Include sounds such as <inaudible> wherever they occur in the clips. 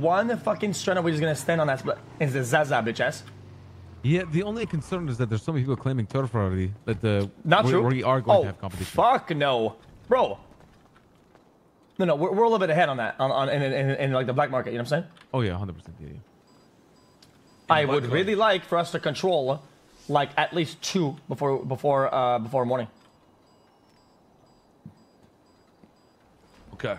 one fucking strand we're just gonna stand on that. It's the Zaza bitch ass. Yeah, the only concern is that there's so many people claiming turf already that the Not we, true. we are going oh, to have competition. Fuck no, bro. No, no, we're, we're a little bit ahead on that, on, on in, in, in, in like the black market. You know what I'm saying? Oh yeah, 100%. Yeah, yeah. I would really like for us to control, like at least two before before uh before morning. Okay.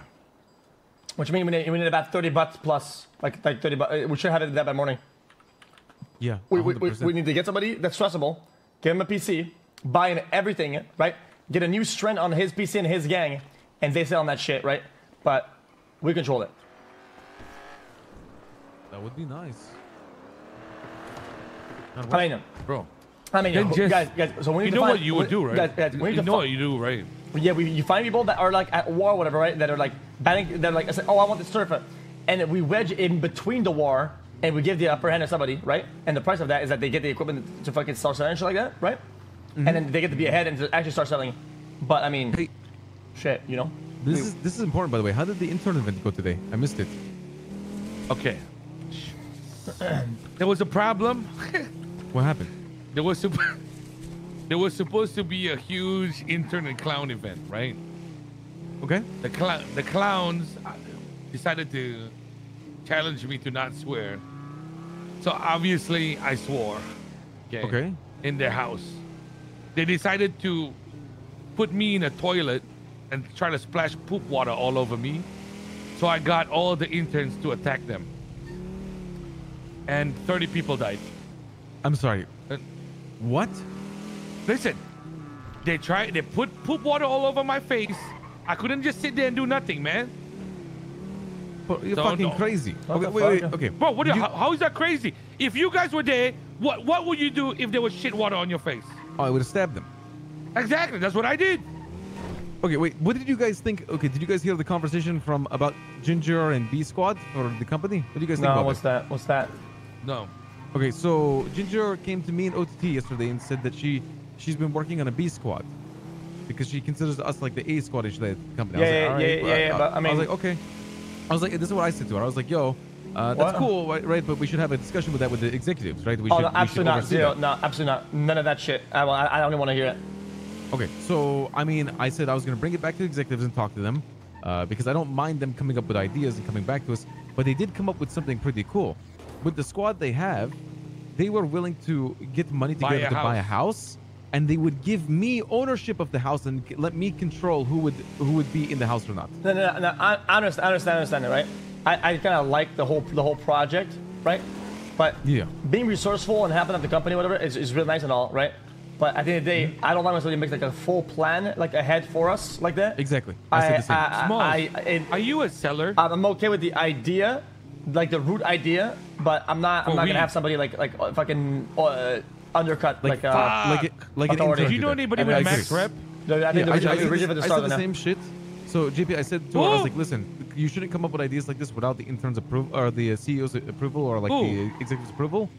Which means we need, we need about 30 bucks plus, like like 30 bucks. Uh, we should have it that by morning. Yeah, We, we, we, we need to get somebody that's trustable, give him a PC, buy in everything, right? Get a new strength on his PC and his gang, and they sell on that shit, right? But we control it. That would be nice. I mean, Bro. I mean, Then just- guys, guys. So we need You to know find, what you would do, right? Guys, guys, we need you to know fi- what you do, right? Yeah, we, you find people that are like at war, or whatever, right? That are like banning. They're like, I said, oh, I want the surfer, and we wedge in between the war, and we give the upper hand to somebody, right? And the price of that is that they get the equipment to fucking start selling shit like that, right? And then they get to be ahead and to actually start selling. But I mean, Hey, shit, you know. this is this is important by the way. How did the intern event go today? I missed it. Okay. <clears throat> there was a problem. <laughs> What happened? There was supp- <laughs> there was supposed to be a huge intern and clown event, right? Okay. The clown the clowns uh, decided to challenge me to not swear. So obviously I swore. Okay. In their house. They decided to put me in a toilet and try to splash poop water all over me. So I got all the interns to attack them. And 30 people died. I'm sorry. Uh, What? Listen, they tried, they put poop water all over my face. I couldn't just sit there and do nothing, man. But You're Don't- fucking don't- crazy. What Okay, the wait, wait. Okay. Bro, what you- how, how is that crazy? If you guys were there, what what would you do if there was shit water on your face? Oh, I would have stabbed them. Exactly, that's what I did. Okay, wait. What did you guys think? Okay, did you guys hear the conversation from about Ginger and B Squad for the company? What do you guys think No, about what's this? that? What's that? No. Okay, so Ginger came to me in OTT yesterday and said that she she's been working on a B Squad because she considers us like the A Squad ish that company. I was Yeah, like, yeah, "All yeah, right." yeah, but I I was like, okay. I was like, this is what I said to her. I was like, yo, uh, that's What? cool, right, right? But we should have a discussion with that with the executives, right? We Oh should, no, we should absolutely not. Zero. that. No, absolutely not. None of that shit. I, I, I don't even want to hear it. Okay, so I mean, I said I was gonna bring it back to the executives and talk to them, uh, because I don't mind them coming up with ideas and coming back to us. But they did come up with something pretty cool. With the squad they have, they were willing to get money together a to buy a house. And they would give me ownership of the house and let me control who would who would be in the house or not. No, no, no. no I, I understand. I understand. I understand it, right? I, I kind of like the whole the whole project, right? But Yeah. being resourceful and having at the company, whatever, is, is really nice and all, right? But at the end of the day, Mm-hmm. I don't like when somebody makes like a full plan, like ahead for us, like that. Exactly. I said the same. I, Small. I, it- Are you a seller? I'm okay with the idea, like the root idea, but I'm not. I'm not gonna have somebody like like uh, fucking uh, undercut like like. uh, like it, like authority. Do you know anybody with I a max rep? the- I think Yeah, the I, I, original, said, original this- the I said the same shit. So JP, I said to her, I was like, listen, you shouldn't come up with ideas like this without the intern's approval or the uh, CEO's approval or like Who? the executive's approval.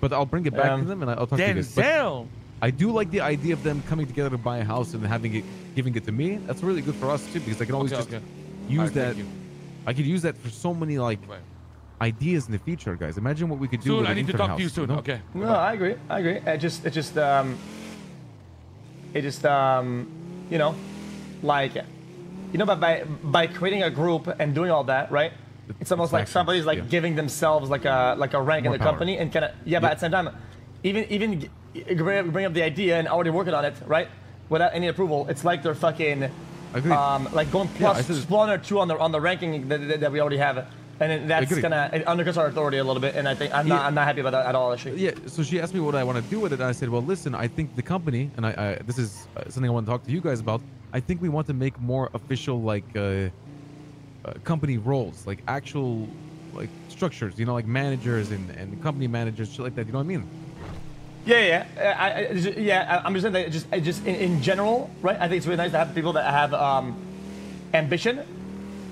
But I'll bring it back Um, to them and I'll talk to you guys. Denzel. I do like the idea of them coming together to buy a house and having it, giving it to me. That's really good for us too because I can always Okay, just okay. use Alright, that. I could use that for so many like Right. Ideas in the future, guys. Imagine what we could do. Soon, with I need to intern talk to you house, soon. know? Okay. No, I agree. I agree. It just, it just, um, it just, um, you know, like, you know, but by by creating a group and doing all that, right? It's almost like somebody's like yeah. giving themselves like a like a rank More in the power. company and kind of yeah, but at the same time, even even g- bring bring up the idea and already working on it, right? Without any approval, it's like they're fucking, Agreed. um, like going plus said- one or two on the on the ranking that, that, that we already have, and then that's gonna it undercuts our authority a little bit, and I think I'm Yeah. not I'm not happy about that at all. Actually. Yeah, so she asked me what I want to do with it, and I said, "Well, listen, I think the company, and I, I this is uh, something I want to talk to you guys about. I think we want to make more official, like, uh, uh, company roles, like actual, like structures. You know, like managers and, and company managers, shit like that. You know what I mean? Yeah, yeah, yeah. I, I, yeah. I'm just saying that just, just in, in general, right? I think it's really nice to have people that have um, ambition,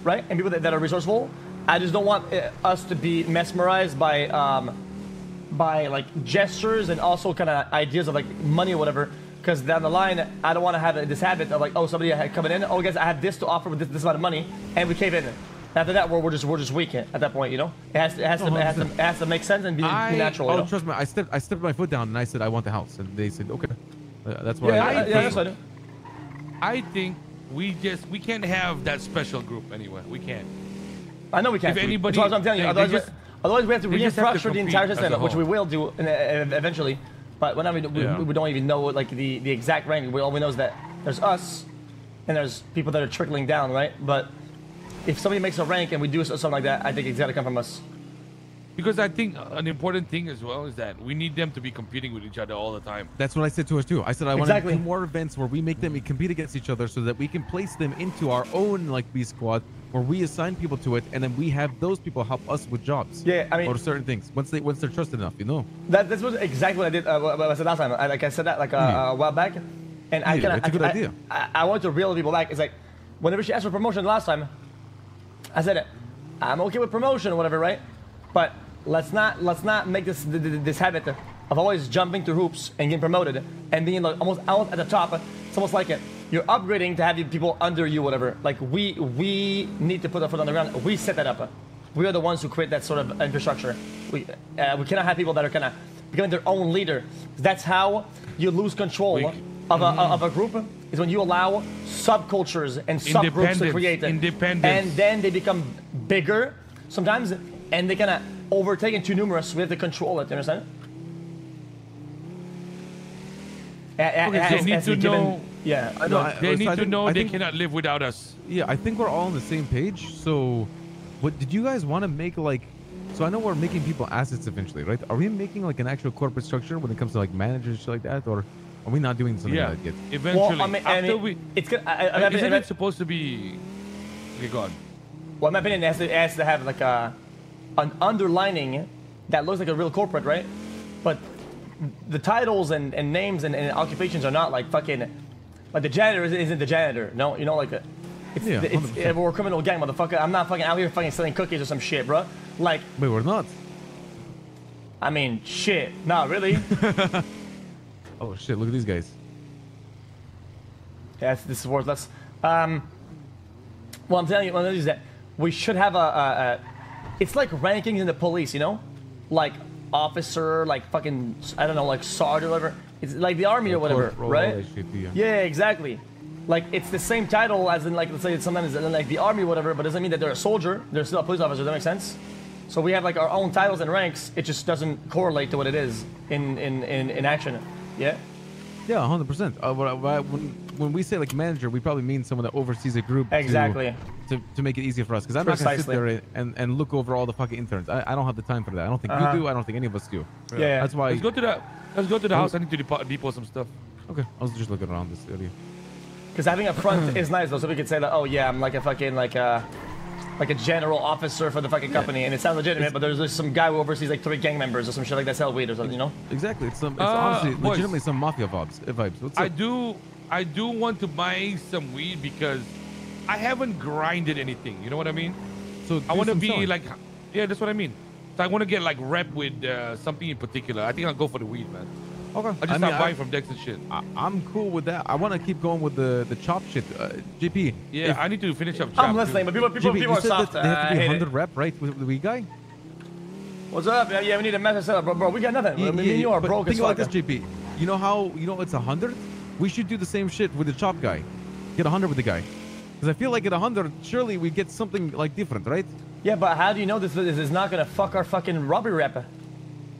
right, and people that, that are resourceful. I just don't want uh, us to be mesmerized by um, by like gestures and also kind of ideas of like money or whatever. Because down the line, I don't want to have this habit of like, oh, somebody had coming in. Oh, guys, I have this to offer with this, this amount of money, and we cave in. After that, we're, we're just we're just weak at that point, you know. It has to it has to, it has to, it has to make sense and be, be I, natural. oh, you know? trust me, I stepped I stepped my foot down and I said I want the house, and they said okay. Uh, that's why. yeah, I, yeah, I yeah, that's think- fine. I think we just we can't have that special group anyway. We can't. I know we can't. If tweet. anybody- That's what I'm telling you. Otherwise, just- we, otherwise we have to they just have to restructure the entire system, which we will do in, uh, eventually. But when I mean, we, Yeah. we don't even know like the, the exact ranking. We all we know is that there's us, and there's people that are trickling down, right? But if somebody makes a rank and we do something like that, I think it's got to come from us. Because I think an important thing as well is that we need them to be competing with each other all the time. That's what I said to us too. I said I want Exactly. to do more events where we make them compete against each other, so that we can place them into our own like B squad, where we assign people to it, and then we have those people help us with jobs. Yeah, I mean- or certain things once they once they're trusted enough, you know. That this was exactly what I did. Uh, what I said last time. I, like I said that like uh, Yeah. a while back, and I Yeah, kind it's a good I, idea. I, I want to reel people back. It's like whenever she asked for promotion last time, I said it. I'm okay with promotion or whatever, right? But let's not let's not make this th- th- this habit of always jumping through hoops and getting promoted and being like almost out at the top. It's almost like it. You're upgrading to have people under you, whatever. Like we we need to put our foot on the ground. We set that up. We are the ones who create that sort of infrastructure. We uh, we cannot have people that are kind of becoming their own leader. That's how you lose control We- of a of a group. Is when you allow subcultures and subgroups to create it. And then they become bigger sometimes, and they're kind of overtake and too numerous. We have to control it. You understand? A- a- Okay, as- they need as to you're given- know- Yeah. I know. I- They so need I to think- know I they think- cannot live without us. Yeah, I think we're all on the same page. So, what did you guys want to make like? So I know we're making people assets eventually, right? Are we making like an actual corporate structure when it comes to like managers shit like that, or are we not doing something Yeah, like that yet? eventually. Well, I mean, I mean, we, it's good. I, I, I, uh, isn't I, it supposed to be? Okay, go on. Well, in my opinion, it has to, it has to have like a an underlining that looks like a real corporate, right? But the titles and, and names and, and occupations are not like fucking like the janitor isn't, the janitor. No, you know, like a, it's, Yeah, it's, 100%. we're a criminal gang, motherfucker. I'm not fucking out here fucking selling cookies or some shit, bro. Like, Wait, we're not. I mean, shit. Not really. <laughs> <laughs> Oh shit! Look at these guys. Yes, this is worthless. Um, well, I'm telling you, one of these that we should have a, a, a. It's like rankings in the police, you know, like officer, like fucking, I don't know, like sergeant, or whatever. It's like the army or whatever, right? yeah. Yeah, exactly. Like it's the same title as in like let's say sometimes like the army, or whatever, but doesn't mean that they're a soldier. They're still a police officer. Does that make sense? So we have like our own titles and ranks. It just doesn't correlate to what it is in in in, in action. Yeah. Yeah, hundred percent. Uh, what I- what I- when when we say like manager, we probably mean someone that oversees a group. Exactly. To, to make it easier for us, because I'm not gonna sit Precisely. there and, and look over all the fucking interns. I, I don't have the time for that. I don't think Uh-huh. you do. I don't think any of us do. Yeah, yeah. That's why. Let's go to the. Let's go to the house. I need to depot, depot some stuff. Okay, I was just looking around this area. Because having a front is nice though, so we could say that, oh yeah, I'm like a fucking like a like a general officer for the fucking company, and it sounds legitimate, but there's just some guy who oversees like three gang members or some shit like that sell weed or something, you know? Exactly. It's some. It's Uh, honestly boys. legitimately some mafia vibes. uh, Vibes. What's I up? do. I do want to buy some weed because I haven't grinded anything. You know what I mean? So I want to be selling. like, yeah, that's what I mean. So I want to get like rep with uh, something in particular. I think I'll go for the weed, man. Okay. I just I mean, start I- buying from Dex and shit. I, I'm cool with that. I want to keep going with the the chop shit. Uh, JP. Yeah, if- I need to finish up. I'm chop, listening, too. but people people, JP, people are said soft. they have to be 100 it. rep, right? With, with the weed guy. What's up? Yeah, yeah, we need a message set up, bro, bro. We got nothing. I mean, me and you are but broke Think about fuck. this, JP. You know how you know it's 100? We should do the same shit with the chop guy. Get 100 with the guy. Because I feel like at 100, surely we get something like different, right? Yeah, but how do you know this, this is not gonna fuck our fucking robbery rep?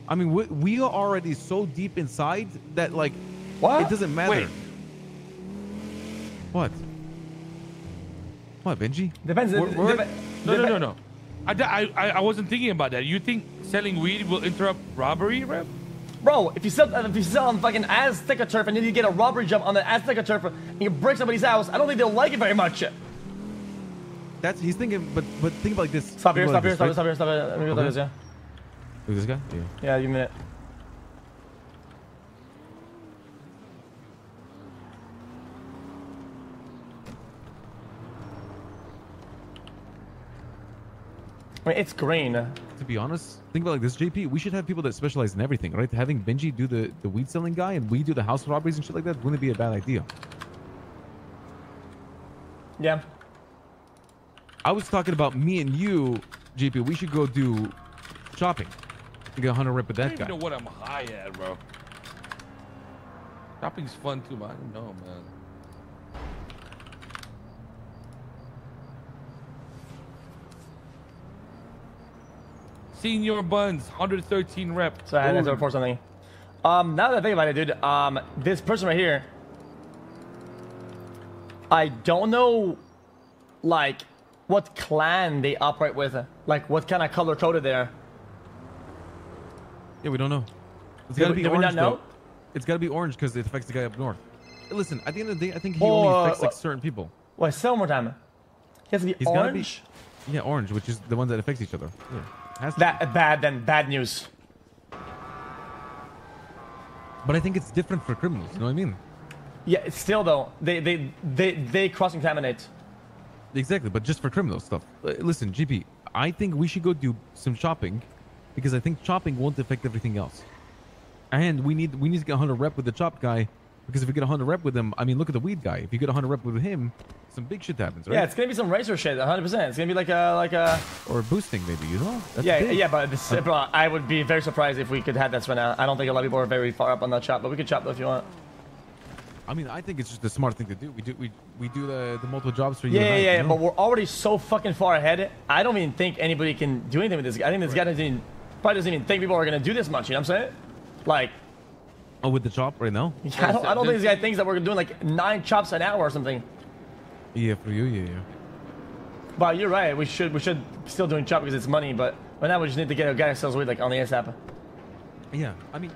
I mean, we, we are already so deep inside that like What? it doesn't matter. Wait. What? What, Benji? Depends. We're- we're- depe- No, no, no, no. I, I, I I wasn't thinking about that. You think selling weed will interrupt robbery, rep? Bro, if you sell if you sell on fucking Azteca turf and then you get a robbery jump on the Azteca turf and you break somebody's house, I don't think they'll like it very much. That's he's thinking, but but think about like this. Stop here, about stop here, this, stop here, right? stop here, stop here. Let me go Okay. this, yeah. Look this guy. Yeah. Yeah, give me a minute. I mean, it's green. To be honest, think about like this, JP. We should have people that specialize in everything, right? Having Benji do the the weed selling guy and we do the house robberies and shit like that wouldn't be a bad idea. Yeah. I was talking about me and you, JP. We should go do shopping. We get a hundred rep with I that don't even guy. know what I'm high at, bro. Shopping's fun too, man. I don't know, man. Senior Buns, 113 rep. So I had to Ooh. report something. Um, now that I think about it, dude, um, this person right here, I don't know, like, what clan they operate with, like, what kind of color coded they are. Yeah, we don't know. It's gotta we- be orange not know? though. It's gotta be orange because it affects the guy up north. Listen, at the end of the day, I think he Oh, only uh, affects like uh, certain people. Wait, say one more time. He has to be He's gotta be- orange. Yeah, orange, which is the one that affects each other. Yeah, to. That bad, then bad news. But I think it's different for criminals. You know what I mean? Yeah, still though, they they they they cross contaminate. Exactly, but just for criminal stuff. Uh, Listen, GP, I think we should go do some shopping because I think chopping won't affect everything else. And we need we need to get 100 rep with the chop guy because if we get 100 rep with him, I mean, look at the weed guy. If you get 100 rep with him, some big shit happens, right? Yeah, it's gonna be some racer shit, 100. percent It's gonna be like a like a or boosting maybe, you know? That's yeah big. yeah. But uh, this, bro, I would be very surprised if we could have this right now. I don't think a lot of people are very far up on that chop, but we could chop though if you want. I mean, I think it's just a smart thing to do. We do we we do the, the multiple jobs for you. Yeah, I, yeah, you know? but we're already so fucking far ahead. I don't even think anybody can do anything with this. I think this guy doesn't probably doesn't even think people are gonna do this much. You know what I'm saying? Like, oh, with the chop right now? I don't, I don't think this guy thinks that we're doing like nine chops an hour or something. Yeah, for you, yeah, yeah. But you're right. We should we should still doing chop because it's money. But right now we just need to get a guy who sells weed like on the ASAP. Yeah, I mean,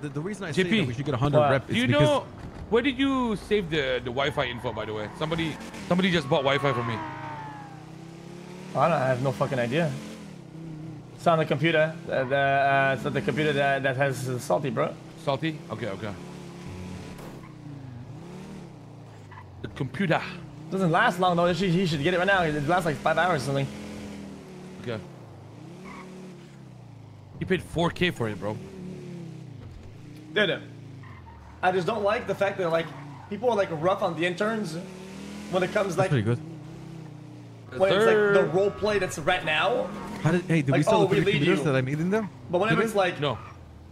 the, the reason I say that we should get 100 what? rep Do is you because know where did you save the the Wi-Fi info? By the way, somebody somebody just bought Wi-Fi for me. I don't. I have no fucking idea. It's on the computer. Uh, the, uh, it's on the computer that, that has uh, salty, bro. Salty? Okay, okay. The computer. Doesn't last long though. He should, he should get it right now. It lasts like five hours or something. Okay. He paid 4K for it, bro. Dude, I just don't like the fact that like people are like rough on the interns when it comes that's like pretty good. When it's like the role play that's right now. How did, hey, did we Like, sell oh, the we three lead computers that I made in there? But whenever Did it's like No.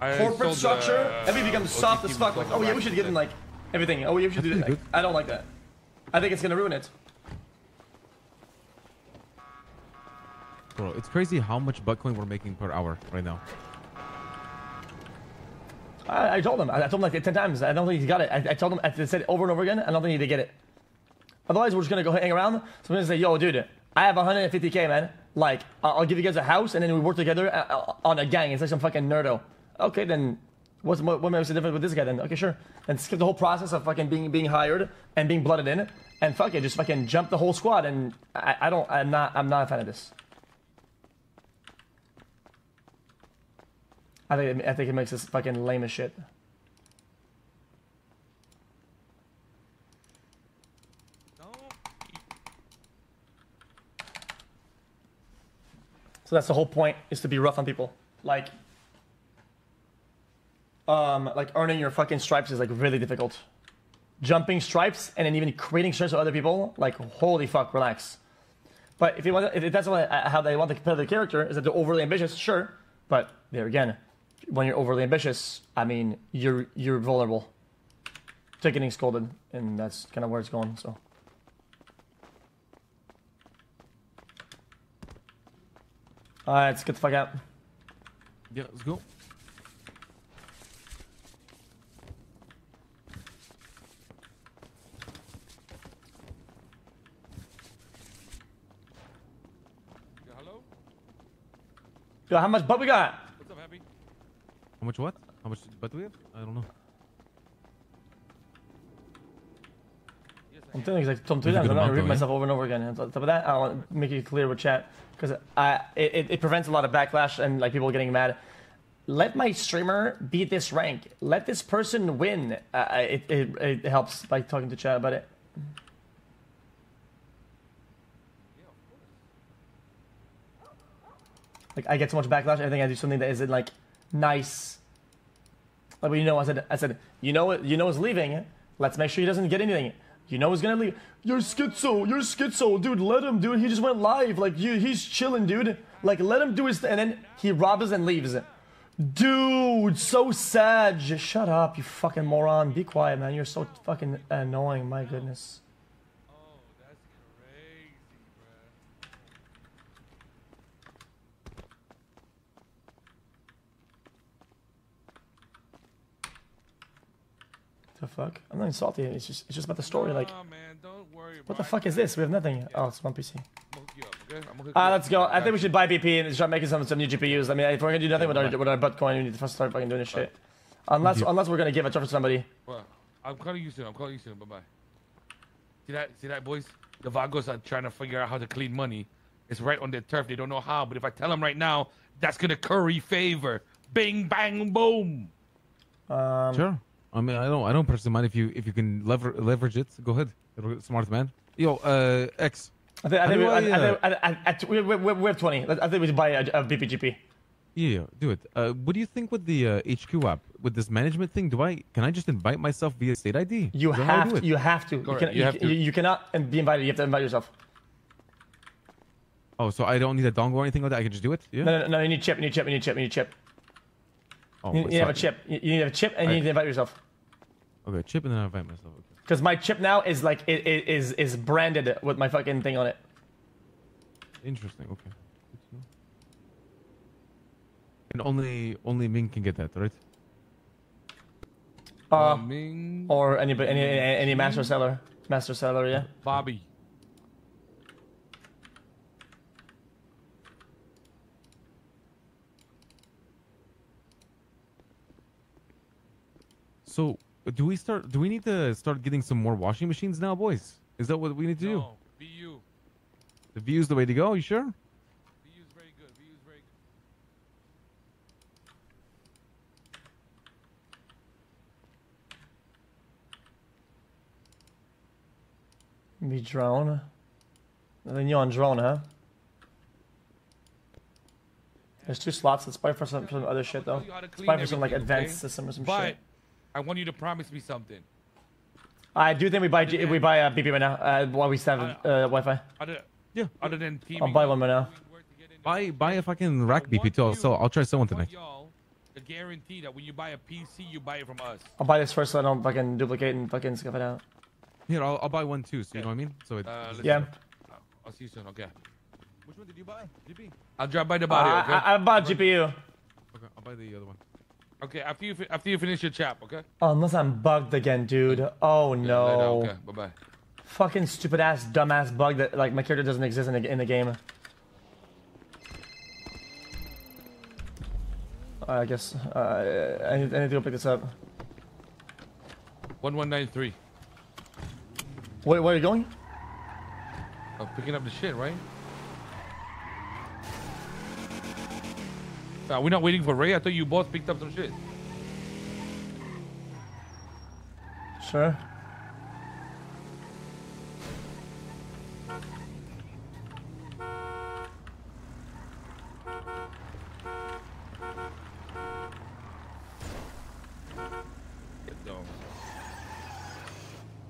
I corporate sold the, structure, uh, everything becomes soft as fuck. Like, oh yeah, we should give them like everything. Oh yeah, we should do That's this. pretty Like, I don't like that. I think it's gonna ruin it. Bro, it's crazy how much Bitcoin we're making per hour right now. I, I told him. I, I told him like ten times. I don't think he's got it. I, I told him. I said it over and over again. I don't think he did get it. Otherwise, we're just gonna go hang around. So we're gonna say, "Yo, dude, I have 150k, man. Like, I'll, I'll give you guys a house, and then we work together uh, uh, on a gang. It's like some fucking nerdo. Okay, then what's what, what makes the difference with this guy then? Okay, sure. And skip the whole process of fucking being being hired and being blooded in, and fuck it, just fucking jump the whole squad. And I, I don't. I'm not. I'm not a fan of this. I think. it- I think it makes this fucking lame as shit. So that's the whole point is to be rough on people. Like um like earning your fucking stripes is like really difficult. Jumping stripes and then even creating stripes with other people, like holy fuck, relax. But if you want, if that's what, uh, how they want compare their character, is that they're overly ambitious, sure. But there again, when you're overly ambitious, I mean, you're you're vulnerable to getting scolded, and that's kind of where it's going. So. All right, let's get the fuck out. Yeah, let's go. Yeah, hello? Yo, how much butt we got? What's up, Happy? How much what? How much but do we have? I don't know. I'm telling you, like, Tom, two That's a times. I'm not amount, repeating though, myself over and over again. On top of that, I want to make it clear with chat because I it, it, prevents a lot of backlash and like people getting mad. Let my streamer beat this rank. Let this person win. Uh, it, it it helps by talking to chat about it. Like I get so much backlash. I think I do something that isn't like nice. Like well, you know, I said I said you know what you know is leaving. Let's make sure he doesn't get anything. You know he's gonna leave. You're schizo. You're schizo, dude. Let him, dude. He just went live. Like you, he's chilling, dude. Like let him do his. And then he robs and leaves. Dude, so sad. Just shut up, you fucking moron. Be quiet, man. You're so fucking annoying. My goodness. Oh, that's crazy, bro. The fuck? I'm not insulting. salty. It's just, it's just about the story. Like, Nah, man, don't worry. what the fuck is this? We have nothing. Oh, it's one PC. I'm gonna hook you up, okay? I'm gonna hook Uh, let's go. I think we should buy BP and start making some some new GPUs. I mean, if we're gonna do nothing with our with our Bitcoin, we need to first start fucking doing this shit. Unless unless we're gonna give it to somebody. you. Well, I'm calling you soon. I'm calling you soon. Bye bye. See that? See that, boys? The Vagos are trying to figure out how to clean money. It's right on their turf. They don't know how. But if I tell them right now, that's gonna curry favor. Bing, bang, boom. Um, Sure. I mean, I don't. I don't personally mind if you if you can lever, leverage it. Go ahead, smart man. Yo, uh, X. I think I think, we, I, I, I, uh, I, I, I, we, we, we we have 20. I think we should buy a, a BPGP. Yeah, do it. Uh, what do you think with the uh, HQ app with this management thing? Do I can I just invite myself via state ID? You Is that how I have to. You have to. You, can, you have to. You, you cannot be invited. You have to invite yourself. Oh, so I don't need a dongle or anything like that. I can just do it. Yeah. No, no, no. You need chip. You need chip. You need chip. You need chip. Oh, You, wait, you have a chip. You, you need to have a chip, and you I- need to invite yourself. Okay, chip, and then I invite myself. Okay. Because my chip now is like it, it is is branded with my fucking thing on it. Interesting. Okay. Good to know. And only only Ming can get that, right? Uh, Ming, or any any any master seller, master seller. Yeah. Bobby. So, do we start? Do we need to start getting some more washing machines now, boys? Is that what we need to do? No, VU. The view's the way to go. You sure? VU's very good. VU's very good. Be drone. Then you on drone, huh? There's two slots. Let's buy for some, some other shit though. tell you Let's buy for some like advanced okay? system or some But shit. I want you to promise me something. I do think we buy G- we buy uh, BP right now. Uh, while we still have uh, Wi-Fi. Other, Yeah. other than teaming. I'll buy one right now. we work together in the Buy buy a fucking rack BP too. I'll you- sell. I'll try someone tonight. y'all guarantee that when you buy a PC, you buy it from us. I'll buy this first so I don't fucking duplicate and fucking scuff it out. Here, I'll, I'll buy one too. So you know what I mean? So it. Uh, Yeah. see. I'll see you soon. Okay. Which one did you buy? GB. I'll drop by the Uh, body. okay. I, I bought GPU. Okay, I'll buy the other one. Okay. After you after you finish your chap. Okay. Oh, unless I'm bugged again, dude. Oh no. Okay. Bye bye. Fucking stupid ass, dumbass bug that like my character doesn't exist in the, in the game. I guess uh, I, need, I need to go pick this up. One one nine three. Where, where are you going? I'm picking up the shit, right? Uh, we're not waiting for Ray. I thought you both picked up some shit. Sure.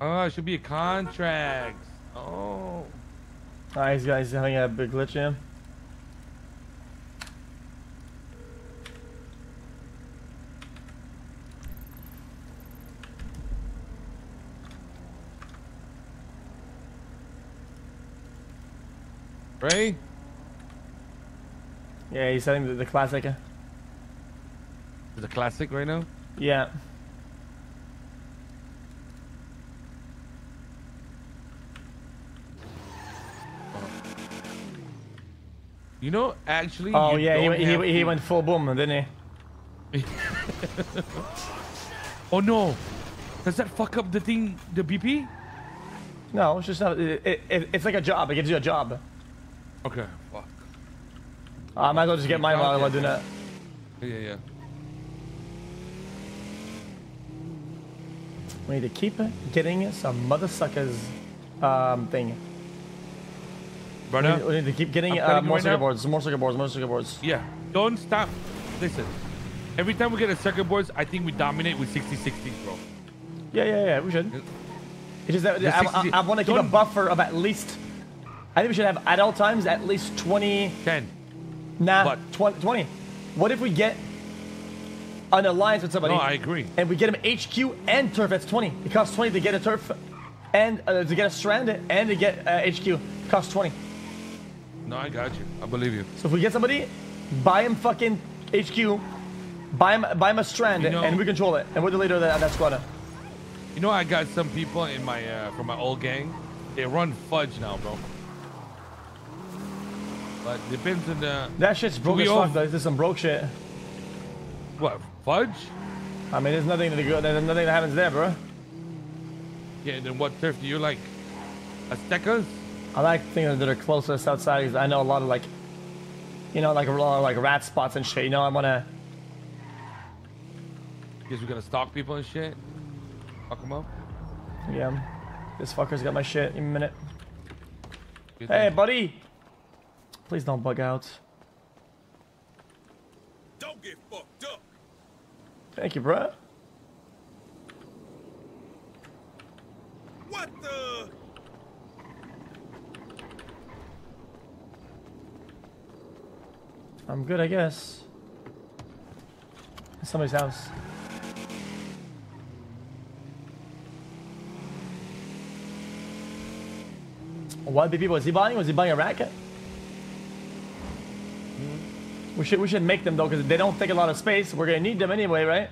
Oh, it should be a contract. Oh. Ah, he's, he's having a big glitch, yeah. Ray? Yeah, he's setting the, the classic. Uh? Is a classic right now? Yeah. You know, actually. Oh yeah, he, went- he, went full boom, didn't he? <laughs> Oh no! Does that fuck up the thing, the BP? No, it's just not. It, it- it's like a job. It gives you a job. Okay, fuck. I might as well just get mine while I'm doing that. Yeah, yeah. We need to keep getting some mother suckers um, thing. We need, we need to keep getting uh, more right circuit now- boards, more circuit boards, more circuit boards. Yeah, don't stop. Listen, every time we get a circuit boards, I think we dominate with 60 60s, bro. Yeah, yeah, yeah. We should. It's just that The I, I, want to keep a buffer of at least. I think we should have at all times at least 20. 10. Nah, What? 20, 20. What if we get an alliance with somebody? No, I agree. And we get them HQ and turf. That's 20. It costs 20 to get a turf, and uh, to get a strand, and to get uh, HQ. It costs 20. No, I got you. I believe you. So if we get somebody, buy him fucking HQ, buy him, buy him a strand, You know- and we control it. And we're the leader of that, that squad. You know, I got some people in my uh, from my old gang. They run fudge now, bro. But depends on the That shit's broke as fuck. though. This is some broke shit. what fudge. I mean, there's nothing to go. There's nothing that happens there, bro. Yeah. Then what turf do you like? Aztecas? I like things that are closest outside because I know a lot of like, you know, like a lot of like rat spots and shit. You know, I wanna. Guess we're gonna stalk people and shit. Fuck them up. Yeah, this fucker's got my shit. in a minute. Hey, buddy. Please don't bug out. Don't get fucked up. Thank you, bro. What the? I'm good, I guess. It's somebody's house. What the people was he buying? Was he buying a racket? We should we should make them though because they don't take a lot of space. We're gonna need them anyway, right?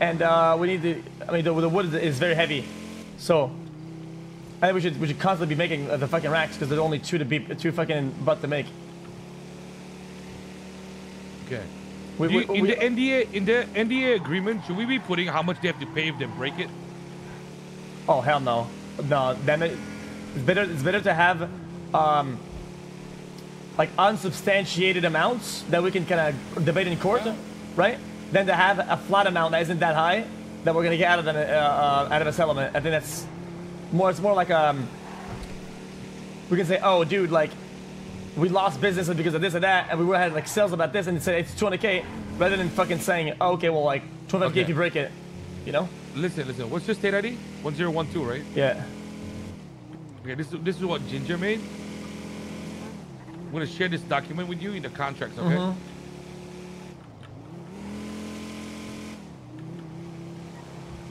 And uh, we need to. I mean, the, the wood is very heavy, so I think we should we should constantly be making uh, the fucking racks because there's only two to be two fucking butt to make. Okay. We, you- we- in we- the NDA in the NDA agreement, should we be putting how much they have to pay if they break it? Oh hell no, no. Then it, it's better. It's better to have, um, like unsubstantiated amounts that we can kind of debate in court, right? Than to have a flat amount that isn't that high that we're gonna get out of an, uh, uh, out of a settlement. I think that's more. It's more like um. We can say, oh, dude, like we lost business because of this or that, and we had like sales about this, and say it's 200k, rather than fucking saying, oh, okay, well, like 25k Okay. if you break it, you know? Listen, listen. What's your state ID? One zero one two, right? Yeah. Okay. This this is what Ginger made. I'm gonna share this document with you in the contracts, okay? Mhm.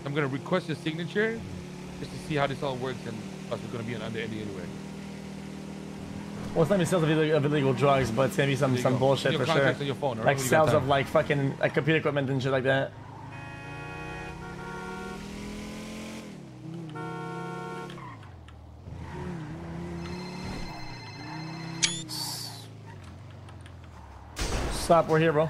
I'm gonna request your signature just to see how this all works, and plus we're gonna be an under NDA anyway. Well, it's not even sales of illegal, of illegal drugs, but it's gonna be some some bullshit Your for sure. your phone, right? Like When you got sales of like fucking like computer equipment and shit like that. Stop, we're here, bro.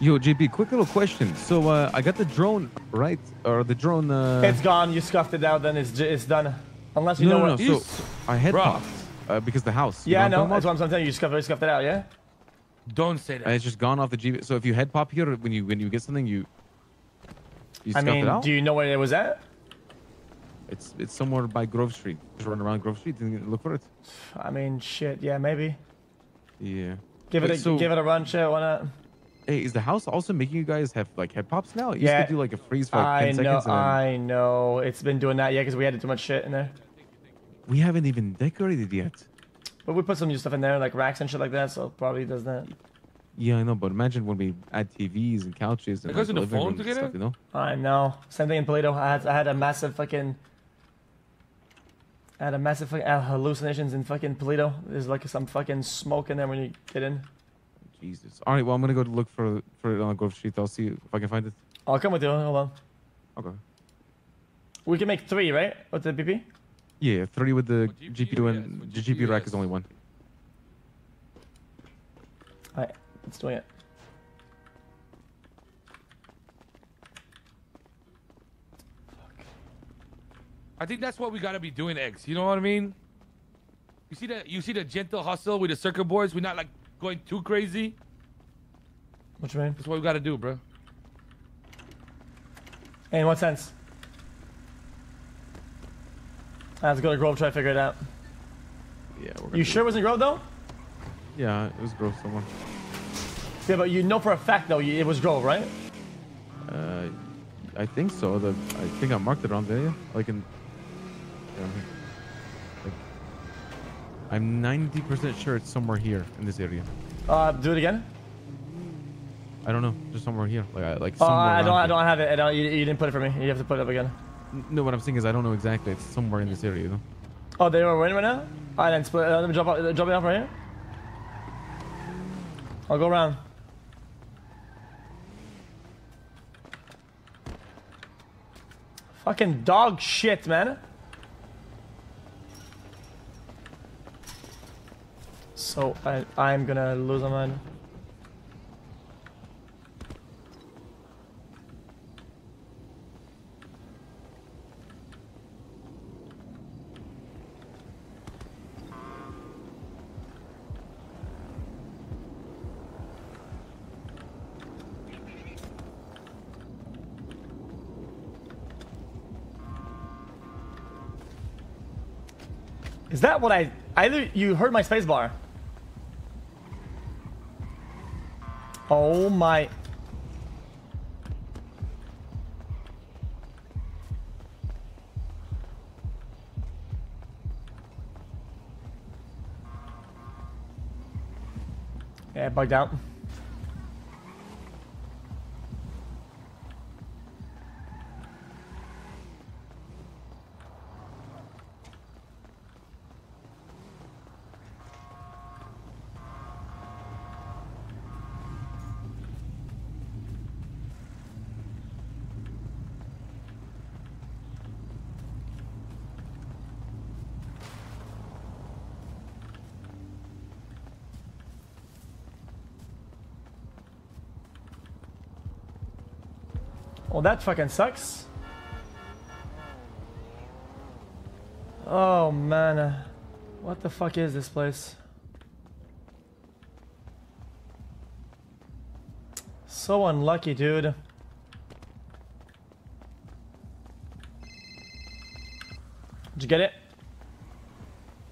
Yo, JP, quick little question. So uh, I got the drone, right? Or the drone. Uh, It's gone. You scuffed it out. Then it's j- it's done. Unless you no, know no, what. no. You So s- I head Bruh. popped uh, because the house. yeah, I know know. what I'm That's what I'm telling you. You scuffed, you scuffed it out. Yeah. Don't say that. about? It's just gone off the GB. So if you head pop here, when you when you get something, you you I scuff mean, it out. do you know where it was at? It's it's somewhere by Grove Street. Just run around Grove Street and look for it. I mean, shit. Yeah, maybe. Yeah. Give it Wait, a so- give it a run. Shit. Why not? Hey, is the house also making you guys have like head pops now? It used Yeah. to do like a freeze for like I 10 know. seconds. and then I know. It's been doing that. Yeah, because we added too much shit in there. we haven't even decorated yet. But we put some new stuff in there, like racks and shit like that. So probably does that. Yeah, I know, but imagine when we add TVs and couches and It goes like, in the phone and together? stuff, you know? I know. Same thing in Toledo. I had I had a massive fucking. I had a massive fucking uh, hallucinations in fucking Toledo. There's like some fucking smoke in there when you get in. Jesus. All right, well, I'm gonna go look for for it on Grove Street. I'll see if I can find it. I'll come with you. Hold on. Okay. We can make three, right? With the PP? Yeah, three with the With GPU, GPU, and with the GPU, GPU rack yes. is only one. Alright, let's do it. I think that's what we gotta be doing, X. You know what I mean? You see the you see the gentle hustle with the circuit boards. We're not like going too crazy. What you mean? That's what we gotta do, bro. In what sense? Let's go to Grove, try to figure it out. Yeah, we're You sure it wasn't Grove though? Yeah, it was Grove somewhere. Yeah, but you know for a fact though, it was Grove, right? Uh, I think so. The I think I marked it on there. Like in. Yeah, okay. Like, I'm 90% sure it's somewhere here in this area. Uh, do it again. I don't know, just somewhere here. Like, I- like Oh, somewhere I don't. I don't have it. I don't, you, you didn't put it for me. You have to put it up again. No, what I'm saying is I don't know exactly. It's somewhere in this area, you know? Oh, they are winning right now. All right, then split. Uh, let me off. uh, Jump me off right here. I'll go around. Fucking dog shit, man. So I I'm gonna lose a man. Is that what I I you heard my space Oh my Yeah, bugged out. Well, that fucking sucks. Oh man, uh, what the fuck is this place? So unlucky, dude. Did you get it?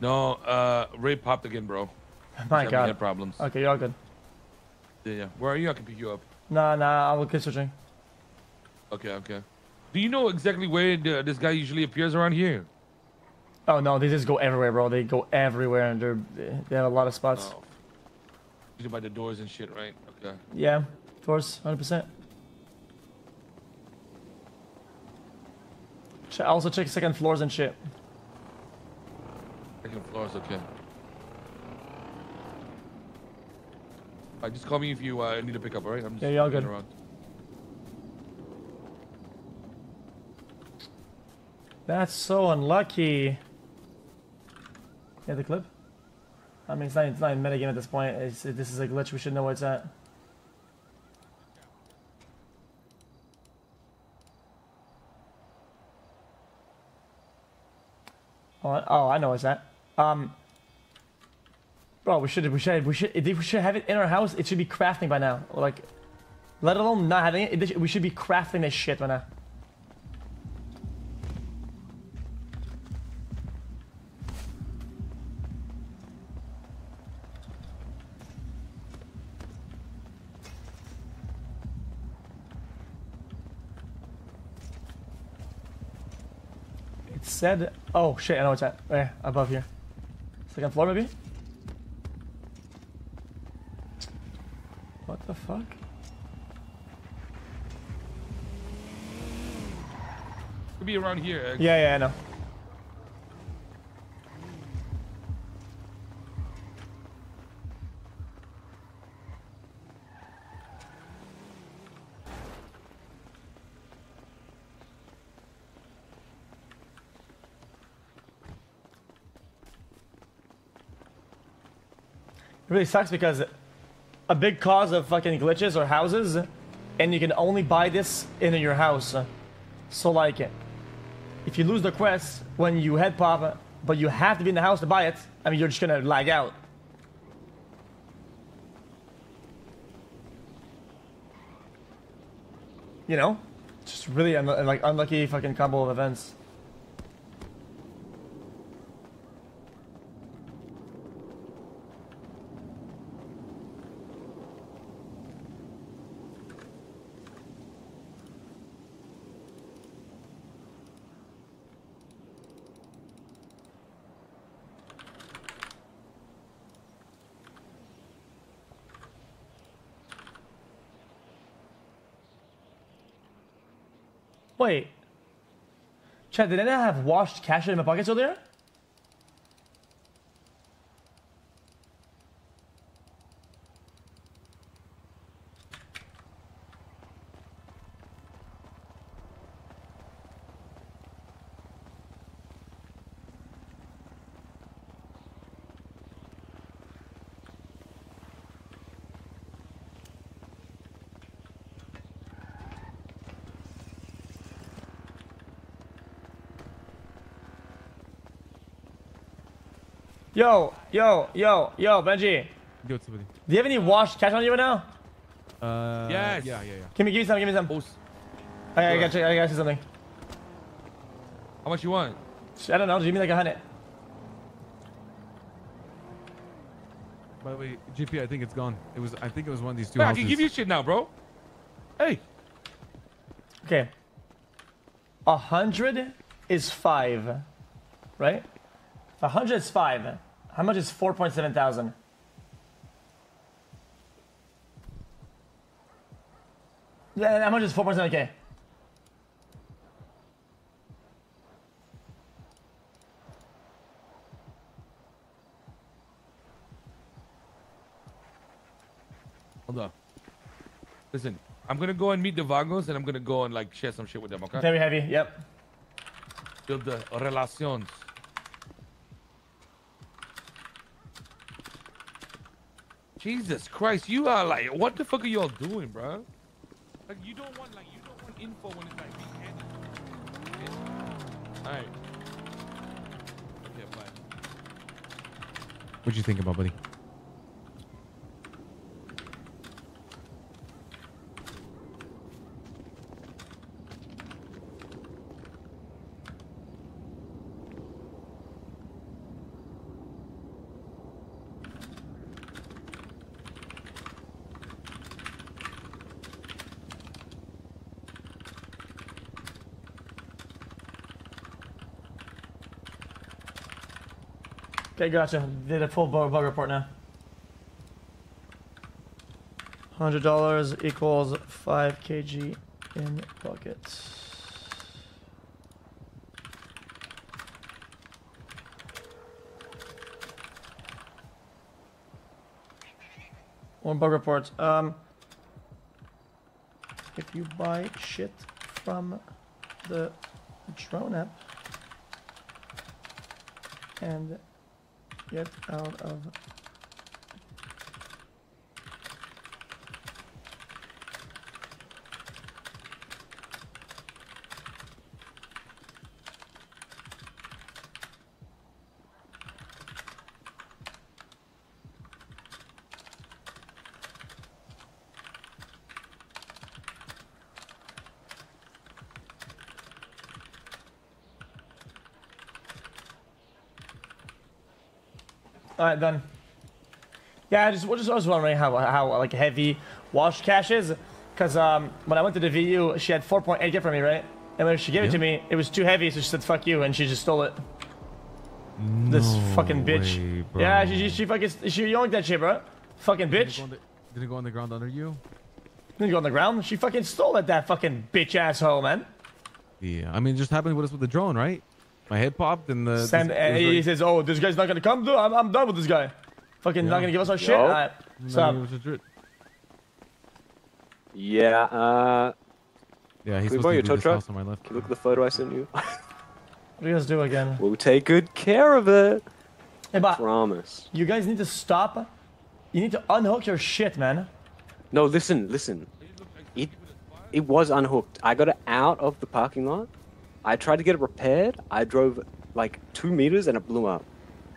No, uh, Ray popped again, bro. <laughs> My god. problems. Okay, you're all good. Yeah, yeah. Where are you? I can pick you up. Nah, nah, I'll keep switching. Okay, okay. Do you know exactly where the, this guy usually appears around here? Oh no, they just go everywhere, bro. They go everywhere, and they're they have a lot of spots. Oh. Usually by the doors and shit, right? Okay. Yeah, doors, hundred percent. I also check second floors and shit. Second floors, okay. Alright, just call me if you uh, need to pick up, alright? I'm just Yeah, you're all good. Around. That's so unlucky. Yeah, the clip. I mean, it's not, it's not even metagame at this point. It's, this is a glitch. We should know where it's at. Oh, I, oh, I know what's that. Um, bro, we should we should we should we should have it in our house. It should be crafting by now. Like, let alone not having it. it we should be crafting this shit by now. Said, oh shit, I know what's at. Right above here. Second floor, maybe? What the fuck? Could be around here. Yeah, yeah, I know. Really sucks because a big cause of fucking glitches are houses, and you can only buy this in your house. So like, if you lose the quest when you head pop, but you have to be in the house to buy it, I mean, you're just gonna lag out. You know, just really un- like unlucky fucking combo of events. Wait. Chad, did I not have washed cash in my pockets earlier? Yo, yo, yo, yo, Benji. Give it to somebody. Do you have any wash cash on you right now? Uh, Yes. Yeah, yeah, yeah. Give me, give me some, give me some. Oh, s- I, I Sure. gotta check, I gotta see something. how much you want? I don't know, just give me like a hundred. By the way, GP, I think it's gone. It was. I think it was one of these two Yeah, I houses. can give you shit now, bro. Hey, Okay. A hundred is five, right? A hundred is five. How much is four point seven thousand? Yeah, how much is four point seven k? hold on. Listen, I'm gonna go and meet the Vagos, and I'm gonna go and like share some shit with them. Okay? Very heavy. Yep. Build the relations. Jesus Christ, you are like, what the fuck are y'all doing, bro? Like, you don't want like, you don't want info when it's like being handed. All right. Okay, bye. What'd you think about, buddy? Okay, gotcha. Did a full bug, report now. Hundred dollars equals five kg in buckets. One bug report. Um, if you buy shit from the drone app and get out of All right, done. Yeah, I just, just I was wondering how how like heavy wash cash is, because um when I went to the VU, she had 4.8 get from me, right? And when she gave it to me, it was too heavy, so she said "fuck you" and she just stole it. This fucking bitch. way, yeah, she, she she fucking she yoinked that shit, bro. Fucking Did it, bitch. the, did it go on the ground under you? Didn't go on the ground. She fucking stole it. That fucking bitch asshole, man. Yeah. I mean, it just happened with us with the drone, right? My head popped and the. Sam, this- and he like- says, "Oh, this guy's not gonna come. Dude, I'm, I'm done with this guy. Fucking not gonna give us our shit." Yo. Alright, no, stop. it was legit. Yeah, uh, Yeah, he's we supposed borrow to your tow truck? on my left. can you look at the photo I sent you? <laughs> What do you guys do again? we'll take good care of it. Hey, but Promise. you guys need to stop. You need to unhook your shit, man. No, listen, listen. It, it was unhooked. I got it out of the parking lot. I tried to get it repaired. I drove like two meters and it blew up.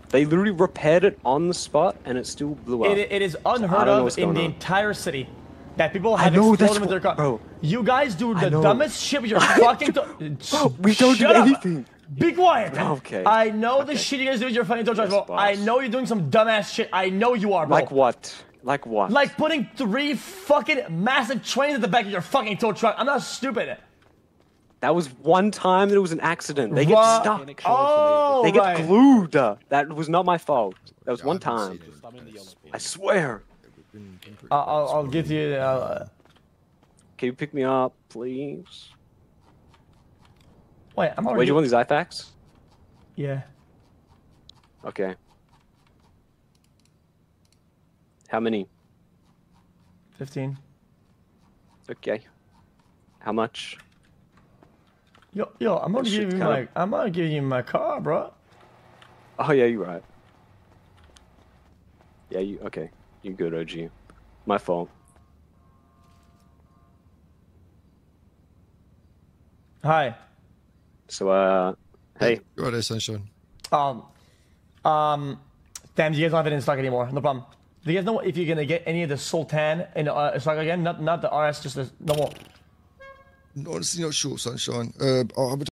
They literally repaired it on the spot and it still blew up. It, it is unheard don't of in the on. entire city that people I have know, that's exploded with their car. bro. You guys do the dumbest shit with your <laughs> fucking. <gasps> Bro, we don't do up. anything. Be quiet. Okay. I know the shit you guys do with your fucking tow trucks. Yes, bro. I know you're doing some dumbass shit. I know you are, bro. Like what? Like what? Like putting three fucking massive trains at the back of your fucking tow truck. I'm not stupid. That was one time that it was an accident. They get Ru- stuck. Oh, They get right. glued. That was not my fault. That was one time. I swear. I'll, I'll, I'll get you. Uh, Can you pick me up, please? Wait, I'm Where already. Wait, you want these IFAKs? Yeah. Okay. How many? 15. Okay. How much? Yo, yo, I'm gonna give you kinda- my, I'm gonna give you my car, bro. Oh yeah, you're right. Yeah, you okay? You good, OG? My fault. Hi. So uh, hey, Right there, sunshine. Um, um, damn, you guys don't have it in stock anymore. No problem. Do you guys know if you're gonna get any of the Sultan in uh, stock again? Not, not the RS, just the normal. Honestly, not sure, sunshine. Uh, I would